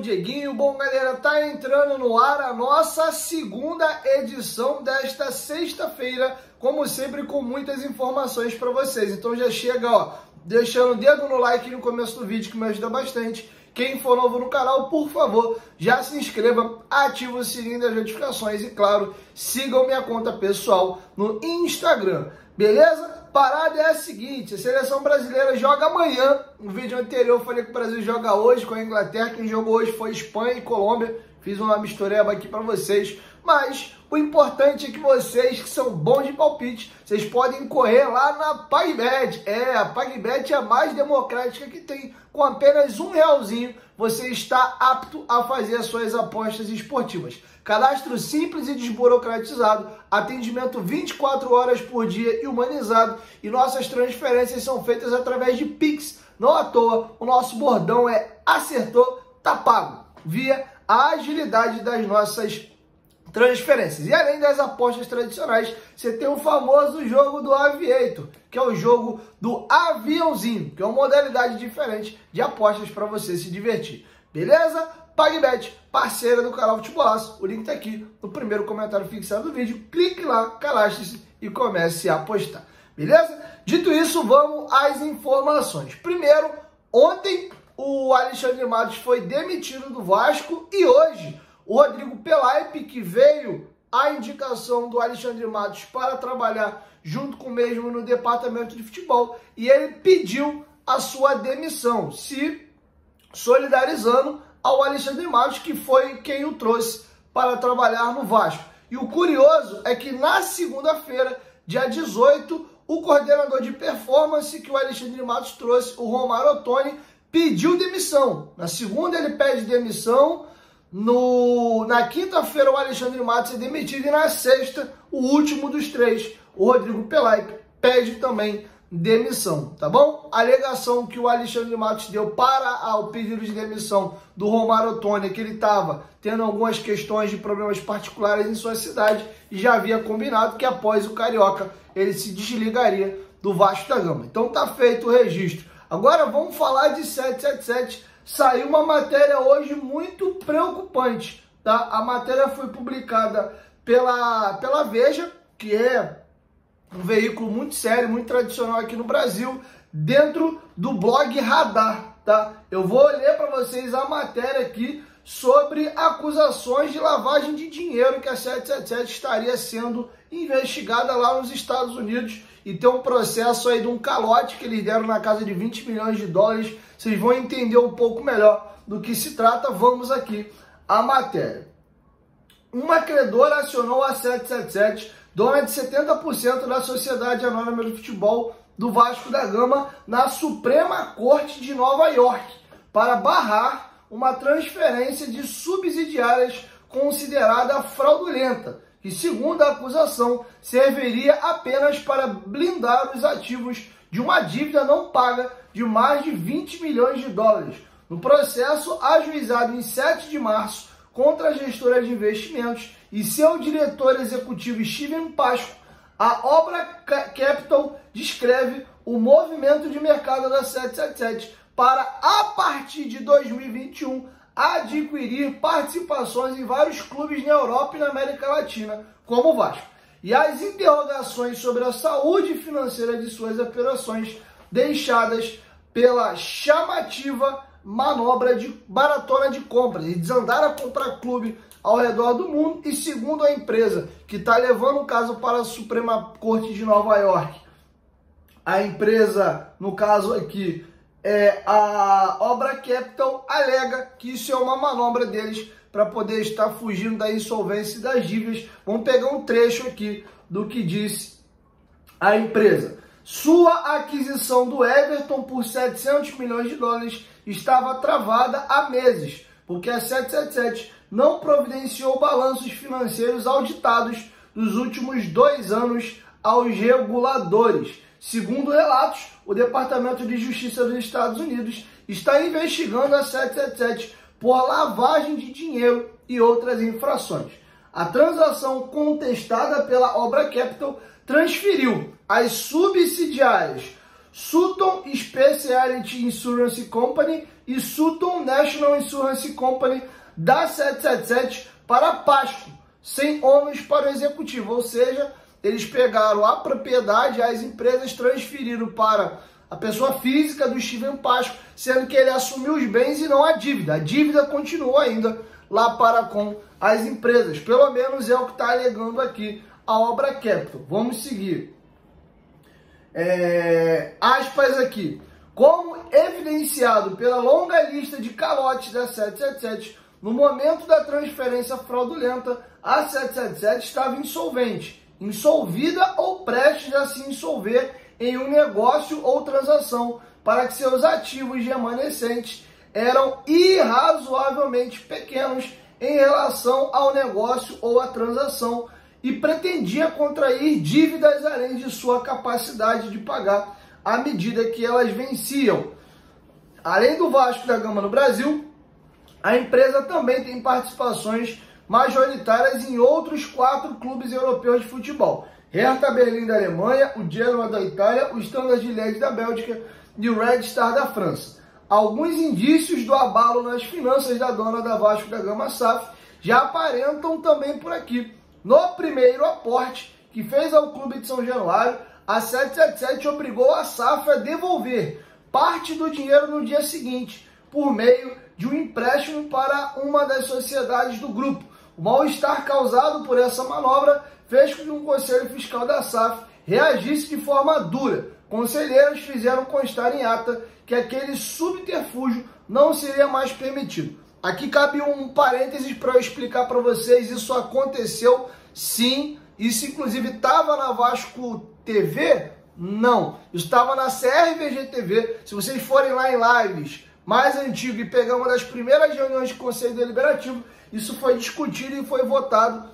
Dieguinho. Bom, galera, tá entrando no ar a nossa segunda edição desta sexta-feira, como sempre, com muitas informações para vocês. Então já chega, ó, deixando o dedo no like no começo do vídeo, que me ajuda bastante. Quem for novo no canal, por favor, já se inscreva, ative o sininho das notificações e, claro, sigam minha conta pessoal no Instagram, beleza? Parada é a seguinte: a seleção brasileira joga amanhã. No vídeo anterior eu falei que o Brasil joga hoje com a Inglaterra. Quem jogou hoje foi Espanha e Colômbia. Fiz uma mistureba aqui para vocês. Mas o importante é que vocês, que são bons de palpite, vocês podem correr lá na PagBet. É, a PagBet é a mais democrática que tem. Com apenas um realzinho, você está apto a fazer as suas apostas esportivas. Cadastro simples e desburocratizado, atendimento 24 horas por dia e humanizado, e nossas transferências são feitas através de Pix. Não à toa, o nosso bordão é acertou, tá pago, via a agilidade das nossas transferências. E além das apostas tradicionais, você tem o famoso jogo do Aviator, que é o jogo do aviãozinho, que é uma modalidade diferente de apostas para você se divertir. Beleza? PagBet, parceira do canal Futebolaço. O link está aqui no primeiro comentário fixado do vídeo. Clique lá, cadastre-se e comece a apostar. Beleza? Dito isso, vamos às informações. Primeiro, ontem o Alexandre Matos foi demitido do Vasco e hoje o Rodrigo Pelaipe, que veio a indicação do Alexandre Matos para trabalhar junto com o mesmo no departamento de futebol e ele pediu a sua demissão, se solidarizando ao Alexandre Matos, que foi quem o trouxe para trabalhar no Vasco. E o curioso é que na segunda-feira, dia 18, o coordenador de performance que o Alexandre Matos trouxe, o Romário Ottoni, pediu demissão. Na segunda ele pede demissão, no, na quinta-feira o Alexandre Matos é demitido e na sexta, o último dos três, o Rodrigo Pelai, pede também demissão, tá bom? A alegação que o Alexandre Matos deu para o pedido de demissão do Romário Ottoni que ele estava tendo algumas questões de problemas particulares em sua cidade e já havia combinado que após o Carioca ele se desligaria do Vasco da Gama. Então tá feito o registro. Agora vamos falar de 777. Saiu uma matéria hoje muito preocupante, tá? A matéria foi publicada pela, pela Veja, que é um veículo muito sério, muito tradicional aqui no Brasil, dentro do blog Radar, tá? Eu vou ler para vocês a matéria aqui sobre acusações de lavagem de dinheiro que a 777 estaria sendo investigada lá nos Estados Unidos e tem um processo aí de um calote que eles deram na casa de 20 milhões de dólares. Vocês vão entender um pouco melhor do que se trata. Vamos aqui à matéria. Uma credora acionou a 777 dona de 70% da Sociedade Anônima do Futebol do Vasco da Gama na Suprema Corte de Nova York para barrar uma transferência de subsidiárias considerada fraudulenta, que, segundo a acusação, serviria apenas para blindar os ativos de uma dívida não paga de mais de 20 milhões de dólares. No processo ajuizado em 7 de março contra a gestora de investimentos, e seu diretor executivo Steven Pasco, a obra Capital descreve o movimento de mercado da 777 para, a partir de 2021, adquirir participações em vários clubes na Europa e na América Latina, como o Vasco. E as interrogações sobre a saúde financeira de suas operações deixadas pela chamativa manobra de baratona de compras e desandaram a comprar clube ao redor do mundo e segundo a empresa que está levando o caso para a Suprema Corte de Nova York, a empresa, no caso aqui, é a Obra Capital alega que isso é uma manobra deles para poder estar fugindo da insolvência e das dívidas. Vamos pegar um trecho aqui do que disse a empresa. Sua aquisição do Everton por 700 milhões de dólares estava travada há meses, porque a 777 não providenciou balanços financeiros auditados dos últimos dois anos aos reguladores. Segundo relatos, o Departamento de Justiça dos Estados Unidos está investigando a 777 por lavagem de dinheiro e outras infrações. A transação contestada pela Obra Capital transferiu as subsidiárias Sutton Specialty Insurance Company e Sutton National Insurance Company da 777 para Pasco, sem ônus para o executivo, ou seja, eles pegaram a propriedade, as empresas transferiram para a pessoa física do Steven Pasco, sendo que ele assumiu os bens e não a dívida. A dívida continua ainda lá para com as empresas. Pelo menos é o que está alegando aqui a obra Capital. Vamos seguir. É, aspas aqui. Como evidenciado pela longa lista de calotes da 777, no momento da transferência fraudulenta, a 777 estava insolvente, insolvida ou prestes a se insolver em um negócio ou transação para que seus ativos remanescentes eram irrazoavelmente pequenos em relação ao negócio ou à transação e pretendia contrair dívidas além de sua capacidade de pagar à medida que elas venciam. Além do Vasco da Gama no Brasil, a empresa também tem participações majoritárias em outros quatro clubes europeus de futebol. Hertha Berlim da Alemanha, o Genoa da Itália, o Standard Liège da Bélgica e o Red Star da França. Alguns indícios do abalo nas finanças da dona da Vasco da Gama SAF já aparentam também por aqui. No primeiro aporte que fez ao clube de São Januário, a 777 obrigou a SAF a devolver parte do dinheiro no dia seguinte, por meio de um empréstimo para uma das sociedades do grupo. O mal-estar causado por essa manobra fez com que um conselho fiscal da SAF reagisse de forma dura. Conselheiros fizeram constar em ata que aquele subterfúgio não seria mais permitido. Aqui cabe um parênteses para eu explicar para vocês, isso aconteceu sim, isso inclusive estava na Vasco TV? Não, isso estava na CRVG TV. Se vocês forem lá em lives mais antigo e pegar uma das primeiras reuniões de conselho deliberativo, isso foi discutido e foi votado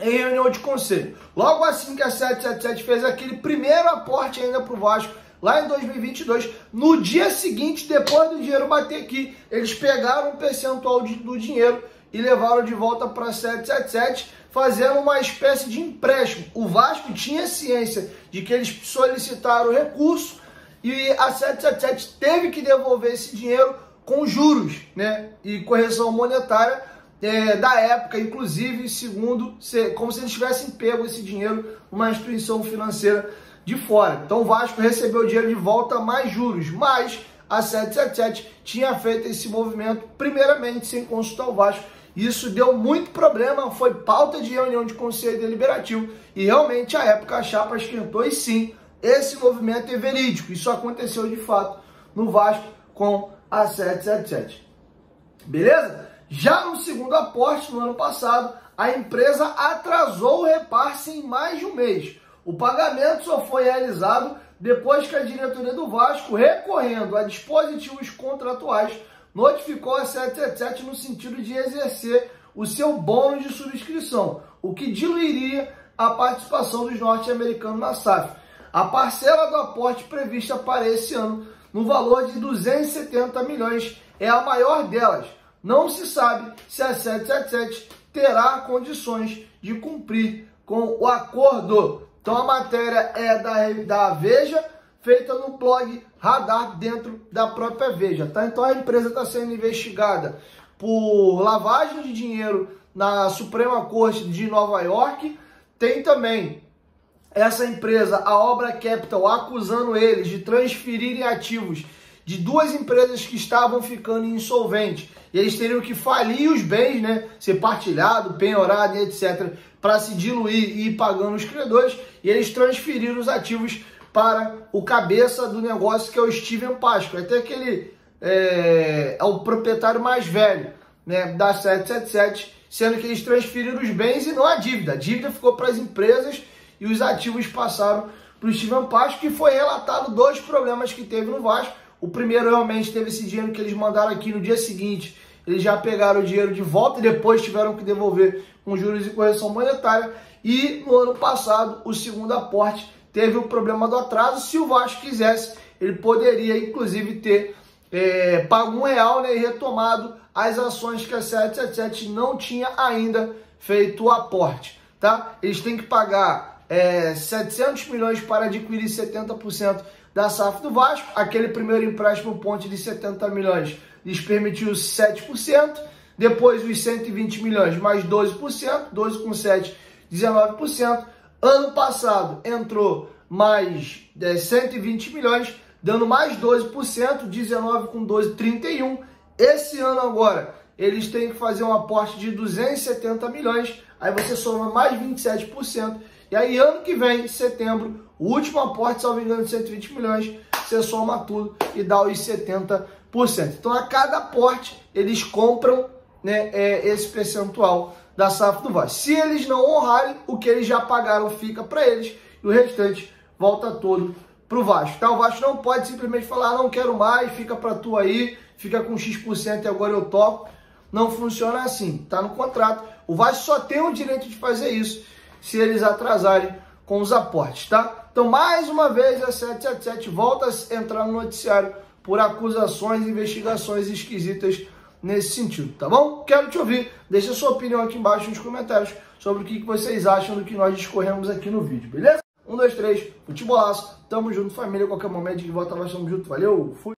em reunião de conselho. Logo assim que a 777 fez aquele primeiro aporte ainda para o Vasco, lá em 2022, no dia seguinte, depois do dinheiro bater aqui, eles pegaram um percentual de, do dinheiro e levaram de volta para a 777, fazendo uma espécie de empréstimo. O Vasco tinha ciência de que eles solicitaram recurso e a 777 teve que devolver esse dinheiro com juros né, e correção monetária é, da época, inclusive, segundo, como se eles tivessem pego esse dinheiro numa instituição financeira de fora. Então o Vasco recebeu o dinheiro de volta mais juros, mas a 777 tinha feito esse movimento primeiramente sem consultar o Vasco. Isso deu muito problema, foi pauta de reunião de conselho deliberativo e realmente a época a chapa esquentou e sim, esse movimento é verídico. Isso aconteceu de fato no Vasco com a 777. Beleza? Já no segundo aporte, no ano passado, a empresa atrasou o repasse em mais de um mês. O pagamento só foi realizado depois que a diretoria do Vasco, recorrendo a dispositivos contratuais, notificou a 777 no sentido de exercer o seu bônus de subscrição, o que diluiria a participação dos norte-americanos na SAF. A parcela do aporte prevista para esse ano, no valor de 270 milhões, é a maior delas, não se sabe se a 777 terá condições de cumprir com o acordo. Então a matéria é da, da Veja, feita no blog Radar dentro da própria Veja. Tá? Então a empresa está sendo investigada por lavagem de dinheiro na Suprema Corte de Nova York. Tem também essa empresa, a Obra Capital, acusando eles de transferirem ativos de duas empresas que estavam ficando insolventes. E eles teriam que falir os bens, né? Ser partilhado, penhorado etc. Para se diluir e ir pagando os credores. E eles transferiram os ativos para o cabeça do negócio, que é o Steven Pasco. Até aquele é, é o proprietário mais velho né, da 777, sendo que eles transferiram os bens e não a dívida. A dívida ficou para as empresas e os ativos passaram para o Steven Pasco, que foi relatado dois problemas que teve no Vasco o primeiro realmente teve esse dinheiro que eles mandaram aqui no dia seguinte. Eles já pegaram o dinheiro de volta e depois tiveram que devolver com juros e correção monetária. E no ano passado, o segundo aporte teve o problema do atraso. Se o Vasco quisesse, ele poderia inclusive ter é, pago um real né, e retomado as ações que a 777 não tinha ainda feito o aporte. Tá? Eles têm que pagar é, 700 milhões para adquirir 70% da SAF do Vasco. Aquele primeiro empréstimo ponte de 70 milhões lhes permitiu 7%. Depois os 120 milhões mais 12%, 12 com 7, 19%. Ano passado entrou mais é, 120 milhões, dando mais 12%, 19 com 12, 31. Esse ano agora, eles têm que fazer um aporte de 270 milhões, aí você soma mais 27%, e aí ano que vem, setembro, o último aporte, salvo engano, de 120 milhões, você soma tudo e dá os 70%. Então a cada aporte, eles compram né, é, esse percentual da SAF do Vasco. Se eles não honrarem, o que eles já pagaram fica para eles e o restante volta todo para o Vasco. Tá? O Vasco não pode simplesmente falar, não quero mais, fica para tu aí, fica com X% e agora eu toco. Não funciona assim, tá no contrato. O Vasco só tem o direito de fazer isso se eles atrasarem com os aportes, tá? Então, mais uma vez, a 777 volta a entrar no noticiário por acusações e investigações esquisitas nesse sentido, tá bom? Quero te ouvir, deixa sua opinião aqui embaixo nos comentários sobre o que vocês acham do que nós discorremos aqui no vídeo, beleza? Um, dois, três, futebolaço, tamo junto, família, qualquer momento de volta nós estamos juntos, valeu, fui!